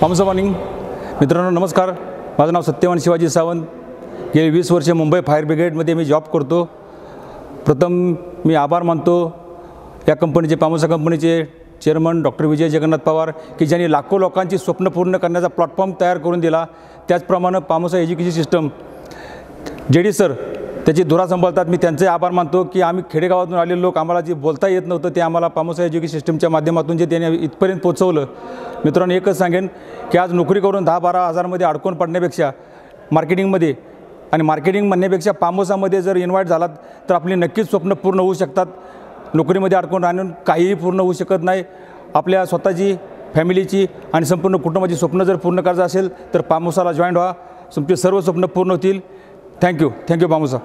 पामसा morning मित्रांनो नमस्कार. माझं नाव सत्यवान शिवाजी सावंत. गेली वीस वर्षे मुंबई फायर ब्रिगेडमध्ये मी जॉब करतो. प्रथम मी आभार मानतो या कंपनीचे पामोसा कंपनीचे चेअरमन डॉक्टर विजय जगन्नाथ पवार की ज्यांनी लाखो लोकांची स्वप्न पूर्ण करण्याचा प्लॅटफॉर्म तयार करून दिला. त्याचप्रमाणे Pamosa education system. J D sir त्याची धुरा सांभाळतात. मी त्यांचे आभार मानतो की आम्ही खेडेगावातून आलेले लोक आम्हाला जे बोलता येत नव्हतं ते आम्हाला पामोसा एज्युकेशन सिस्टमच्या माध्यमातून जे त्यांनी इथपर्यंत पोचवलं मित्रांनो एकच सांगेन की आज नोकरी करून दहा बारा हजारमध्ये अडकून पडण्यापेक्षा मार्केटिंगमध्ये आणि मार्केटिंग म्हणण्यापेक्षा पामोसामध्ये जर इन्व्हाइट झालात तर आपली नक्कीच स्वप्न पूर्ण होऊ शकतात. नोकरीमध्ये अडकून राहून काहीही पूर्ण होऊ शकत नाही. आपल्या स्वतःची फॅमिलीची आणि संपूर्ण कुटुंबाची स्वप्न जर पूर्ण करायचं असेल तर पामोसाला जॉईंट व्हा. तुमचे सर्व स्वप्न पूर्ण होतील. Thank you thank you Pamosa.